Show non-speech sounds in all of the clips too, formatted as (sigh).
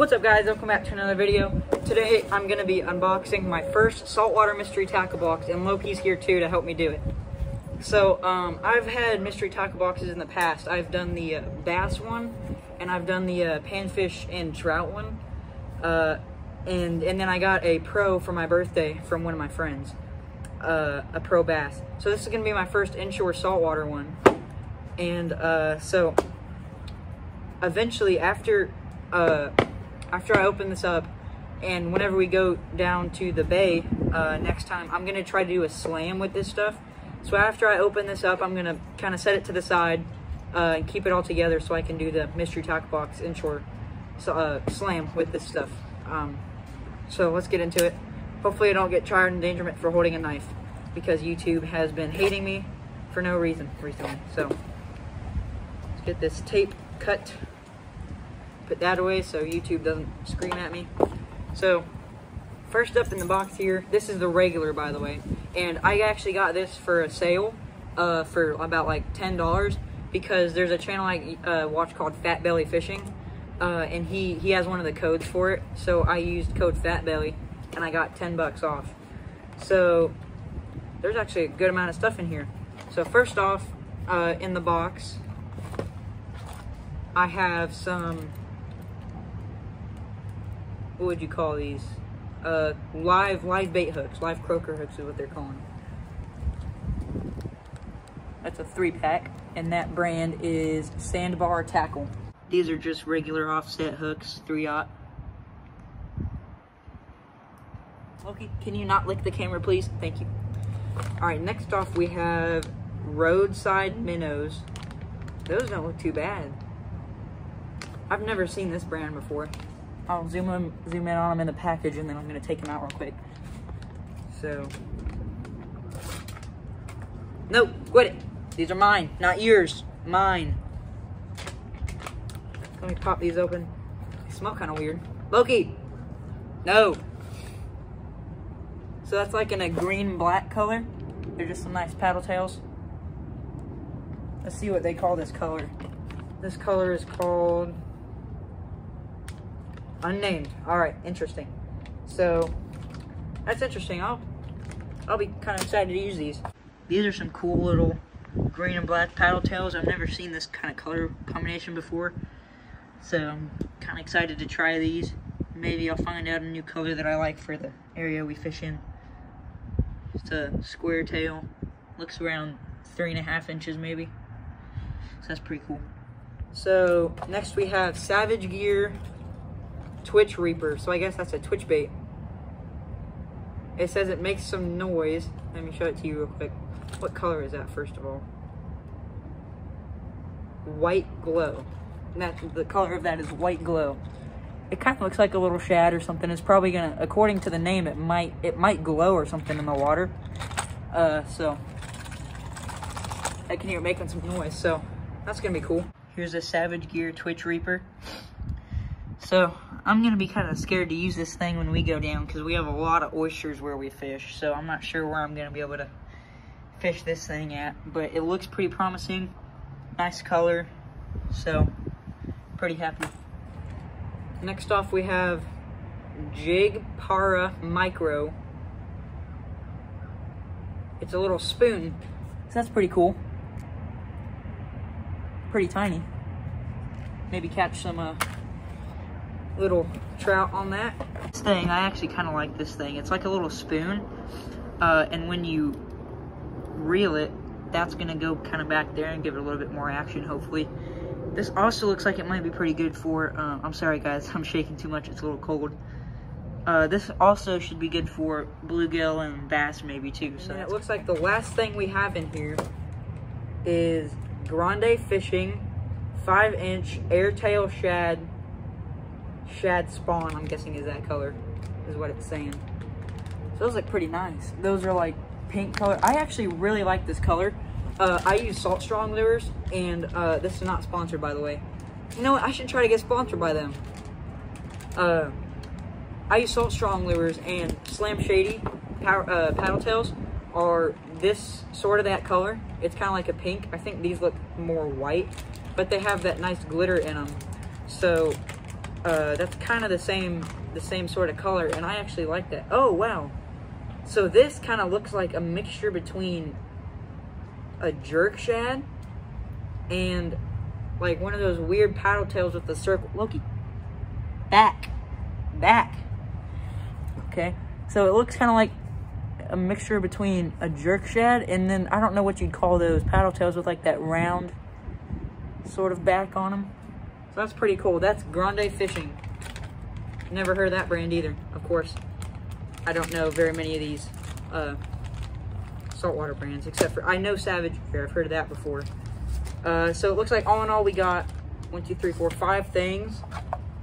What's up guys, welcome back to another video. Today I'm going to be unboxing my first saltwater mystery tackle box and Loki's here too to help me do it. So um, I've had mystery tackle boxes in the past. I've done the uh, bass one and I've done the uh, panfish and trout one. Uh, and, and then I got a pro for my birthday from one of my friends, uh, a pro bass. So this is going to be my first inshore saltwater one. And uh, so eventually after uh, after I open this up and whenever we go down to the bay uh, next time, I'm to try to do a slam with this stuff. So after I open this up, I'm to kind of set it to the side uh, and keep it all together so I can do the mystery tackle box inshore uh, slam with this stuff. Um, so let's get into it. Hopefully I don't get charged endangerment for holding a knife because YouTube has been hating me for no reason recently. So let's get this tape cut put that away so YouTube doesn't scream at me. So, first up in the box here, this is the regular, by the way. And I actually got this for a sale uh, for about like $10 because there's a channel I uh, watch called Fat Belly Fishing. Uh, and he, he has one of the codes for it. So I used code Fat Belly and I got 10 bucks off. So there's actually a good amount of stuff in here. So first off, uh, in the box, I have some what would you call these? Uh, live live bait hooks, live croaker hooks is what they're calling. That's a three pack, and that brand is Sandbar Tackle. These are just regular offset hooks, three aught. Loki, can you not lick the camera, please? Thank you. All right, next off we have Roadside Minnows. Those don't look too bad. I've never seen this brand before. I'll zoom in, zoom in on them in the package and then I'm gonna take them out real quick. So, no, quit it. These are mine, not yours, mine. Let me pop these open. They smell kind of weird. Loki, no. So that's like in a green black color. They're just some nice paddle tails. Let's see what they call this color. This color is called Unnamed. All right, interesting. So that's interesting. I'll I'll be kind of excited to use these. These are some cool little green and black paddle tails. I've never seen this kind of color combination before. So I'm kind of excited to try these. Maybe I'll find out a new color that I like for the area we fish in. Just a square tail. Looks around three and a half inches maybe. So that's pretty cool. So next we have Savage Gear Twitch Reaper. So I guess that's a Twitch bait. It says it makes some noise. Let me show it to you real quick. What color is that, first of all? White glow. And that, the color of that is white glow. It kind of looks like a little shad or something. It's probably gonna, according to the name, it might it might glow or something in the water. Uh, so I can hear it making some noise. So that's gonna be cool. Here's a Savage Gear Twitch Reaper. So I'm gonna be kind of scared to use this thing when we go down because we have a lot of oysters where we fish. So I'm not sure where I'm gonna be able to fish this thing at, but it looks pretty promising. Nice color, so pretty happy. Next off we have Jig Para Micro. It's a little spoon, so that's pretty cool. Pretty tiny. Maybe catch some uh, little trout on that. This thing, I actually kind of like this thing. It's like a little spoon, uh, and when you reel it, that's gonna go kind of back there and give it a little bit more action, hopefully. This also looks like it might be pretty good for, uh, I'm sorry guys, (laughs) I'm shaking too much, it's a little cold. Uh, this also should be good for bluegill and bass maybe too. So it looks like the last thing we have in here is Grande Fishing 5 inch airtail shad shad spawn, I'm guessing is that color, is what it's saying. So those look pretty nice. Those are like pink color. I actually really like this color. Uh, I use Salt Strong lures, and uh, this is not sponsored, by the way. You know what? I should try to get sponsored by them. Uh, I use Salt Strong lures, and Slam Shady power, uh, paddle tails are this sort of that color. It's kind of like a pink. I think these look more white, but they have that nice glitter in them. So uh, that's kind of the same the same sort of color, and I actually like that. Oh wow! So this kind of looks like a mixture between a jerk shad and like one of those weird paddle tails with the circle. Loki, back, back. Okay, so it looks kind of like a mixture between a jerk shad and then I don't know what you'd call those paddle tails with like that round sort of back on them. So that's pretty cool. That's Grande Fishing. Never heard that brand either, of course. I don't know very many of these uh, saltwater brands, except for, I know Savage Gear. I've heard of that before. Uh, so it looks like all in all we got one, two, three, four, five things.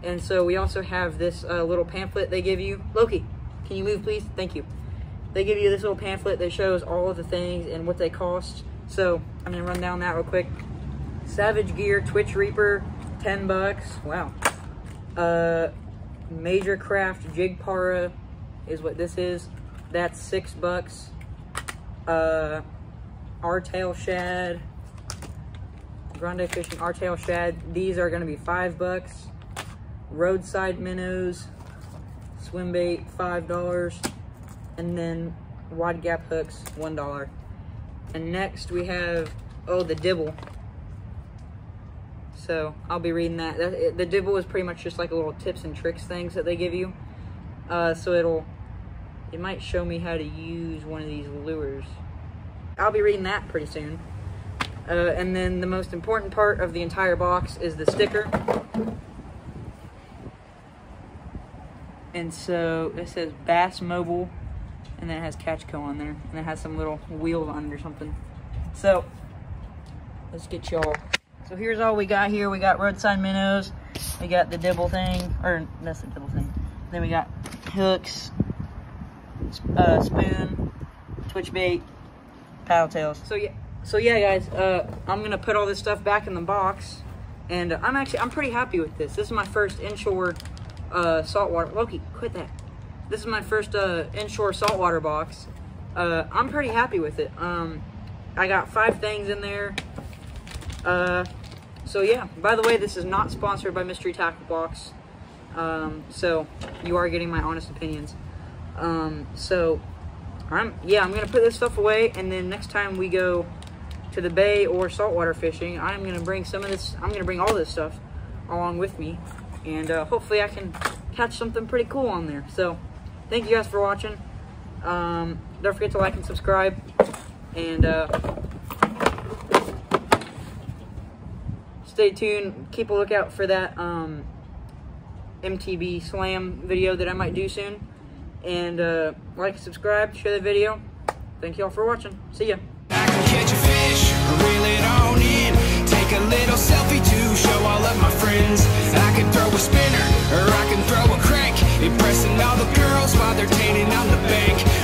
And so we also have this uh, little pamphlet they give you. Loki, can you move please? Thank you. They give you this little pamphlet that shows all of the things and what they cost. So I'm gonna run down that real quick. Savage Gear Twitch Reaper, 10 bucks. Wow. Uh, Major Craft Jig Para is what this is. That's six bucks. Uh, R-tail shad, Grande Fishing R-tail shad. These are gonna be five bucks. Roadside minnows, swim bait, five dollars. And then wide gap hooks, one dollar. And next we have, oh, the dibble. So I'll be reading that. that the dibble is pretty much just like a little tips and tricks things that they give you. Uh, so it'll, it might show me how to use one of these lures. I'll be reading that pretty soon. Uh, and then the most important part of the entire box is the sticker. And so it says Bass Mobile, and then it has Catchco on there, and it has some little wheels on it or something. So let's get y'all. So here's all we got here. We got roadside minnows. We got the dibble thing, or that's the dibble thing. Then we got hooks, uh, spoon, twitch bait, paddle tails. So yeah, so yeah, guys, uh, I'm gonna put all this stuff back in the box, and I'm actually I'm pretty happy with this. This is my first inshore uh, saltwater. Loki, quit that. This is my first uh, inshore saltwater box. Uh, I'm pretty happy with it. Um, I got five things in there. Uh, so yeah, by the way, this is not sponsored by Mystery Tackle Box. Um, so you are getting my honest opinions. Um, so I'm yeah, I'm gonna put this stuff away, and then next time we go to the bay or saltwater fishing, I'm gonna bring some of this. I'm gonna bring all this stuff along with me, and uh, hopefully I can catch something pretty cool on there. So thank you guys for watching. Um, don't forget to like and subscribe, and uh, stay tuned. Keep a lookout for that um, MTB Slam video that I might do soon. And uh, like, subscribe, share the video. Thank you all for watching. See ya. Impressing all the girls while they're tanning on the bank